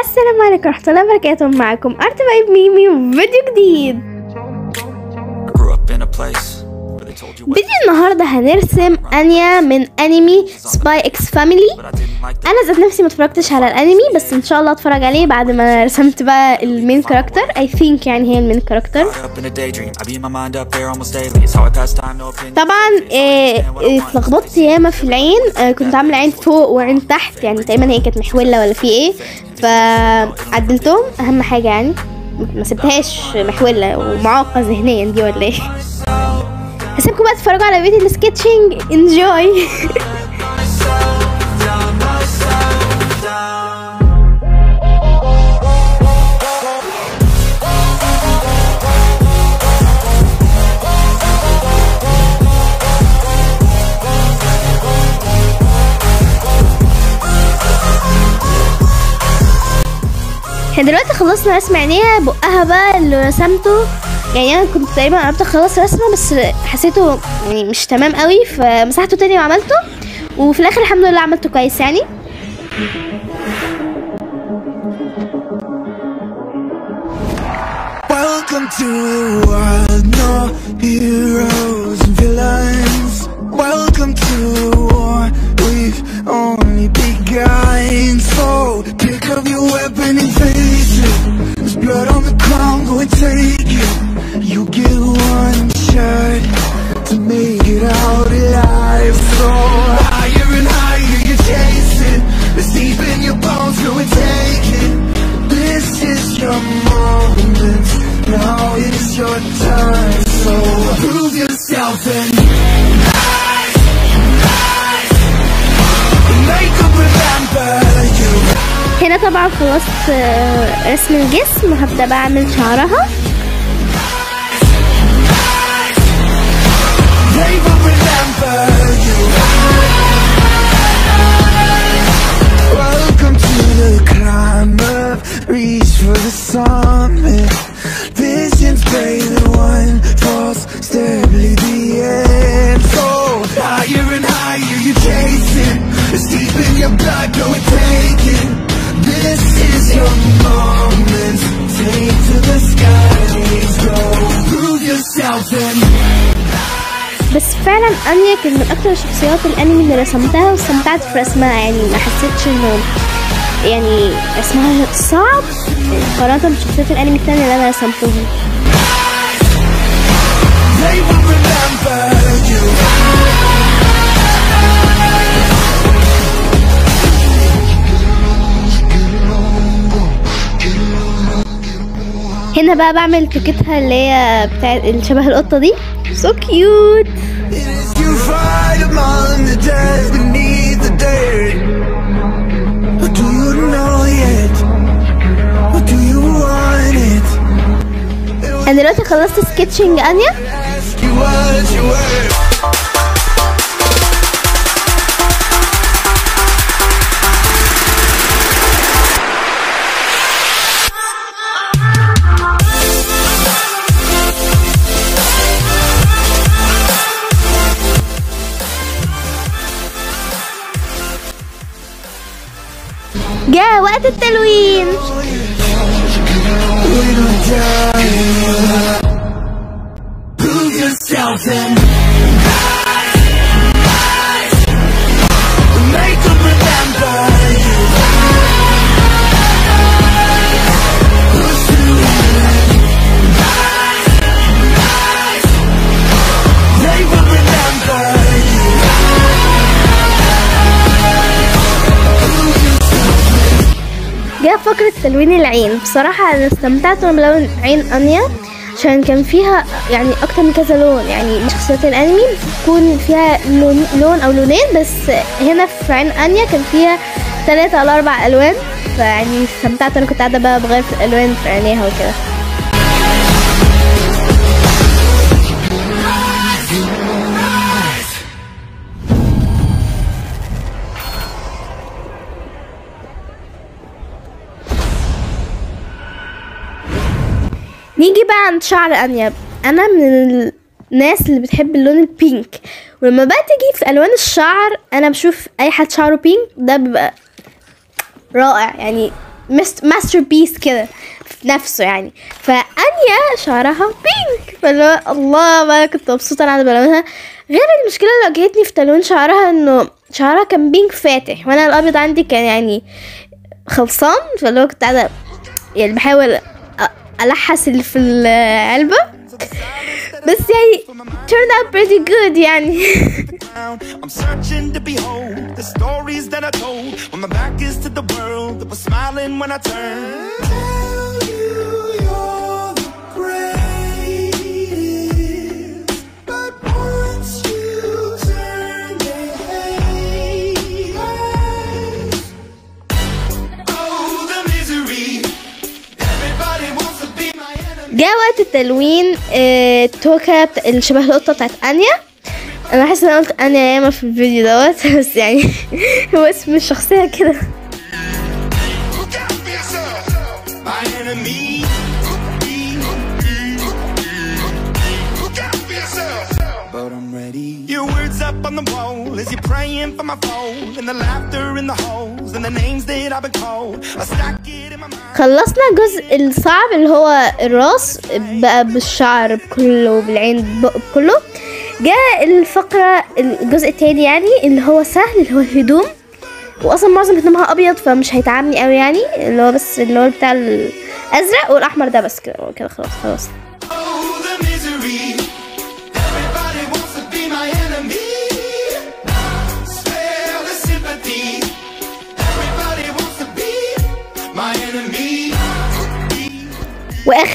السلام عليكم ورحمة الله وبركاته. معكم بيب ميمي وفيديو جديد. فيديو النهاردة هنرسم انيا من انمي Spy X Family. أنا ذات نفسي ما اتفرجتش على الأنمي بس إن شاء الله أتفرج عليه بعد ما رسمت بقى ال main character I think يعني هي ال main character. طبعا آه، آه، اتلخبطت ياما في العين. آه، كنت عاملة عين فوق وعين تحت يعني تقريبا هي كانت محولة ولا في إيه. فعدلتهم أهم حاجة يعني. ما سبتهاش محولة ومعاقة ذهنيا دي ولا إيه. هسيبكم بقى تتفرجوا على فيديو السكتشنج انجوي إحنا دلوقتي خلصنا رسم عينيها بقها بقى اللي رسمته يعني أنا كنت تقريبا قربت أخلص رسمة بس حسيته يعني مش تمام قوي فمسحته تاني وعملته وفي الآخر الحمد لله عملته كويس يعني. Welcome to a world, no heroes طبعا خلصت آه، رسم الجسم هبدأ بقى أعمل شعرها. فعلا انيا كان من أكتر شخصيات الأنمي اللي رسمتها واستمتعت في رسمها يعني ما حسيتش إنه يعني رسمها صعب. مقارنة بشخصيات الأنمي التانية اللي أنا رسمتهم. هنا بقى بعمل توكتها اللي هي بتاع اللي شبه القطة دي. سو كيوت is you fight among the dead beneath the dirt. But do you know yet? Or do you want it? انا دلوقتي خلصت سكتشنج انيا جاء وقت التلوين yourself and جاء فقرة تلوين العين. بصراحة أنا استمتعت وأنا بلون عين أنيا عشان كان فيها يعني أكتر من كذا لون. يعني شخصيات الأنمي بتكون فيها لون, لون أو لونين بس هنا في عين أنيا كان فيها ثلاثة أو أربع ألوان. فيعني استمتعت أنا كنت قاعدة بقى بغير في الألوان في عينيها وكده. نيجي بقى عند شعر أنيا. أنا من الناس اللي بتحب اللون ال pink ولما بقى تيجي في ألوان الشعر أنا بشوف أي حد شعره pink ده بيبقى رائع يعني masterpiece كده في نفسه يعني. فأنيا شعرها pink فاللي الله ما كنت مبسوطة أنا بلونها. غير المشكلة اللي واجهتني في تلوين شعرها إنه شعرها كان pink فاتح. وأنا الأبيض عندي كان يعني خلصان. فاللي هو كنت قاعدة يعني بحاول الحس اللي في العلبه بس يعني turned out pretty good يعني I'm searching to behold the stories that I told when my back is to the world that was smiling when I turned. التلوين آه، توكا بتا- اللي شبه القطة بتاعت أنيا أنا حاسة إن أنا قلت أنيا ياما في الفيديو دوت بس يعني هو اسم الشخصية كده. But I'm ready. Your words up on the wall as you're praying for my phone. And the laughter in the holes and the names that I've been called. I stack it in my mind. خلصنا الجزء الصعب اللي هو الراس بقى بالشعر بكله بالعين بكله جاء الفقرة الجزء التاني يعني اللي هو سهل اللي هو الهدوم واصلا معظم هدومها أبيض فمش هيتعبني قوي يعني اللي هو بس اللي هو بتاع الازرق والأحمر ده بس كده كده خلاص خلاص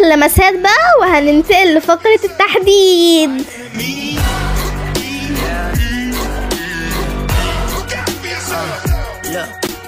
واخر لمسات بقى وهننتقل لفقرة التحديد.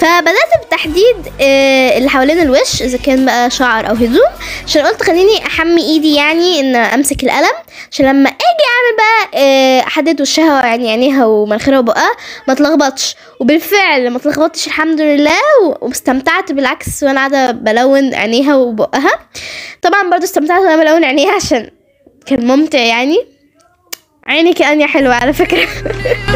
فبدأت بتحديد آه، اللي حوالين الوش إذا كان بقى شعر أو هدوم عشان قلت خليني أحمي إيدي يعني إن أمسك القلم عشان لما أجي أعمل بقى آه، أحدد وشها يعني عينيها ومناخيرها وبقها ما تلخبطش وبالفعل ما تلخبطش الحمد لله واستمتعت بالعكس وأنا قاعدة بلون عينيها وبقها. طبعا برضو استمتعت وأنا بلون عينيها عشان كان ممتع يعني. عينك أنيا حلوة على فكرة.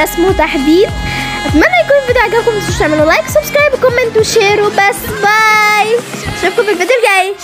تلوين ورسم وتحديد أتمنى يكون الفيديو عجبكم. متنسوش تعملوا like subscribe و comment و share وبس. bye أشوفكم في الفيديو الجاي.